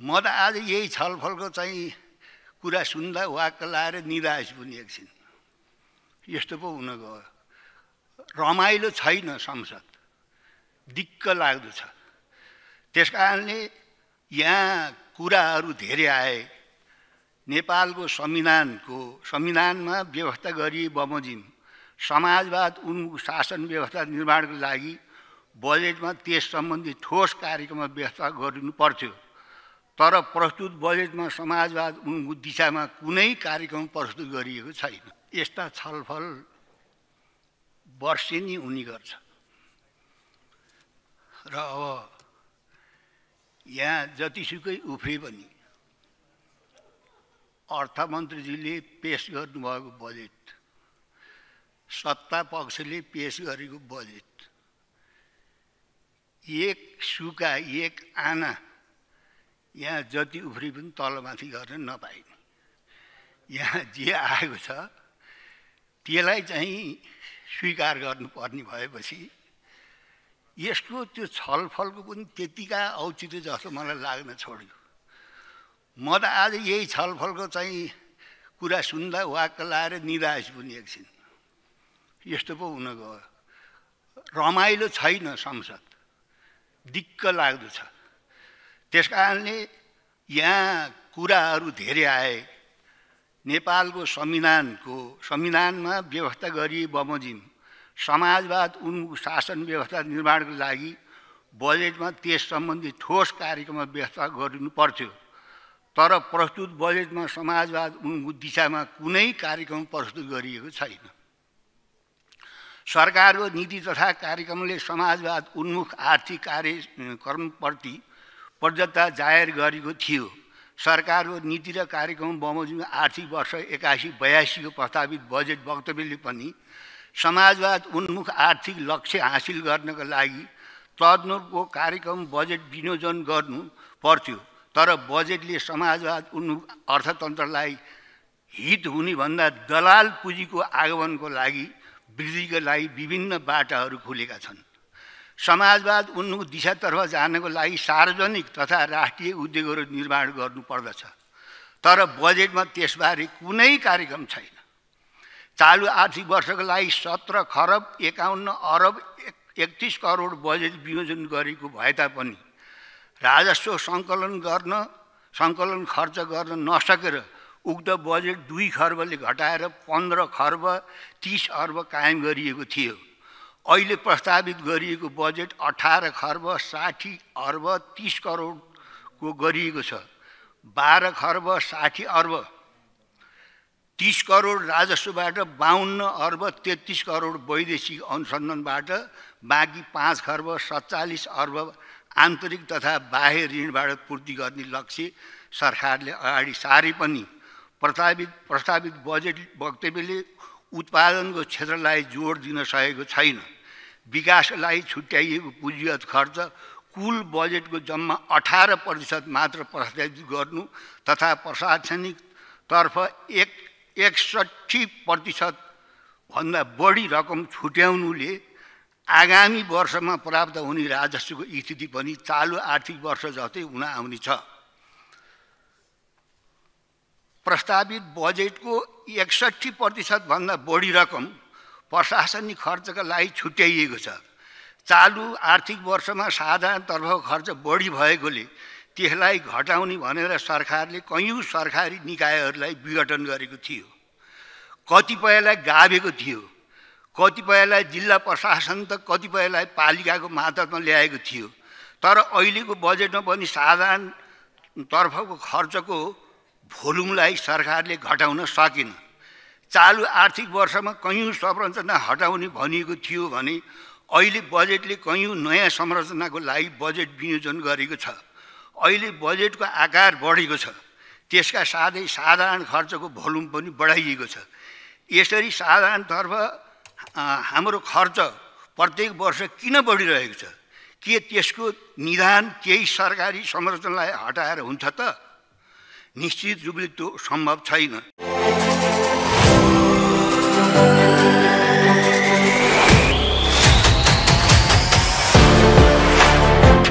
म त आज यही छलफलको चाहिँ कुरा सुन्दा वाक्क लाएर निदा पनि एकछिन यस्तो पो हुन गयो। रमाइलो छैन संसद। दिक्क लाग्दो छ। त्यस कारणले यहाँ कुराहरू धेरै आए। नेपालको संविधानको संविधानमा व्यवस्था गरिए बमोजिम समाजवाद उन्मुख शासन व्यवस्था निर्माणको लागि बजेटमा त्यस सम्बन्धी ठोस कार्यक्रममा व्यवस्था गरिनु पर्थ्यो। तर प्रस्तुत बजेटमा समाजवाद उन्मुख दिशामा कुनै कार्यक्रम प्रस्तुत गरिएको छैन। यस्ता छलफल वर्षेनी हुने गर्छ। र अब यहाँ जतिसुकै उफ्रे पनि अर्थमन्त्रीजीले पेस गर्नुभएको बजेट सत्ता पक्षले पेस गरेको बजेट एक सुका एक आना यहाँ जति उफ्री पनि तलमाथि गर्न नपाइने। यहाँ जे आएको छ त्यसलाई चाहिँ स्वीकार गर्नुपर्ने भएपछि यसको त्यो छलफलको पनि त्यतिका औचित्य जस्तो मलाई लाग्न छोड्यो। म त आज यही छलफलको चाहिँ कुरा सुन्दा वाक्क लाएर निराश पनि एकछिन यस्तो पो हुन गयो। रमाइलो छैन संसद। दिक्क लाग्दो छ। त्यस कारणले यहाँ कुराहरू धेरै आए। नेपालको संविधानको संविधानमा व्यवस्था गरिए बमोजिम समाजवाद उन्मुख शासन व्यवस्था निर्माणको लागि बजेटमा त्यस सम्बन्धी ठोस कार्यक्रममा व्यवस्था गरिनु पर्थ्यो। तर प्रस्तुत बजेटमा समाजवाद उन्मुख दिशामा कुनै कार्यक्रम प्रस्तुत गरिएको छैन। सरकारको नीति तथा कार्यक्रमले समाजवाद उन्मुख आर्थिक कार्यक्रमप्रति पर्याप्तता जाहेर गरेको थियो। सरकारको नीति र कार्यक्रम बमोजिम आर्थिक वर्ष एकासी बयासीको प्रस्तावित बजेट वक्तव्यले पनि समाजवाद उन्मुख आर्थिक लक्ष्य हासिल गर्नका लागि तदनुको कार्यक्रम बजेट विनियोजन गर्नु पर्थ्यो। तर बजेटले समाजवाद उन्मुख अर्थतन्त्रलाई हित हुने भन्दा दलाल पुँजीको आगमनको लागि वृद्धिको लागि विभिन्न बाटाहरू खुलेका छन्। समाजवाद उन्मुख दिशातर्फ जानको लागि सार्वजनिक तथा राष्ट्रिय उद्योगहरू निर्माण गर्नुपर्दछ तर बजेटमा त्यसबारे कुनै कार्यक्रम छैन। चालु आर्थिक वर्षको लागि सत्र खरब एकाउन्न अरब एकतिस करोड बजेट विनियोजन गरेको भए तापनि राजस्व सङ्कलन गर्न सङ्कलन खर्च गर्न नसकेर उक्त बजेट दुई खर्बले घटाएर पन्ध्र खर्ब तिस अर्ब कायम गरिएको थियो। अहिले प्रस्तावित गरिएको बजेट अठार खर्ब साठी अर्ब तिस करोडको गरिएको छ। बाह्र खर्ब साठी अर्ब तिस करोड राजस्वबाट बाहन्न अर्ब तेत्तिस करोड वैदेशिक अनुसन्धानबाट बाँकी पाँच खर्ब सत्तालिस अर्ब आन्तरिक तथा बाह्य ऋणबाट पूर्ति गर्ने लक्ष्य सरकारले अगाडि सारे पनि। प्रस्तावित प्रस्तावित बजेट वक्तव्यले उत्पादनको क्षेत्रलाई जोड दिन सकेको छैन। विकासलाई छुट्याइएको पुँजीगत खर्च कुल बजेटको जम्मा अठार प्रतिशत मात्र प्रस्तावित गर्नु तथा प्रशासनिकतर्फ एक एकसट्ठी प्रतिशतभन्दा बढी रकम छुट्याउनुले आगामी वर्षमा प्राप्त हुने राजस्वको स्थिति पनि चालु आर्थिक वर्ष जस्तै हुन आउने छ प्रस्तावित बजेटको एकसट्ठी प्रतिशतभन्दा बढी रकम प्रशासनिक खर्चका लागि छुट्याइएको छ। चालु आर्थिक वर्षमा साधारणतर्फको खर्च बढी भएकोले त्यसलाई घटाउने भनेर सरकारले कैयौँ सरकारी निकायहरूलाई विघटन गरेको थियो। कतिपयलाई गाभेको थियो। कतिपयलाई जिल्ला प्रशासन त कतिपयलाई पालिकाको मातहतमा ल्याएको थियो। तर अहिलेको बजेटमा पनि साधारण तर्फको खर्चको भोल्युमलाई सरकारले घटाउन सकेन। चालु आर्थिक वर्षमा कैयौँ संरचना हटाउने भनिएको थियो भने अहिले बजेटले कैयौँ नयाँ संरचनाको लागि बजेट विनियोजन गरेको छ। अहिले बजेटको आकार बढेको छ। त्यसका साथै साधारण खर्चको भोल्युम पनि बढाइएको छ। यसरी साधारणतर्फ हाम्रो खर्च प्रत्येक वर्ष किन बढिरहेको छ? के त्यसको निदान केही सरकारी संरचनालाई हटाएर हुन्छ त? निश्चित रूपले त्यो सम्भव छैन।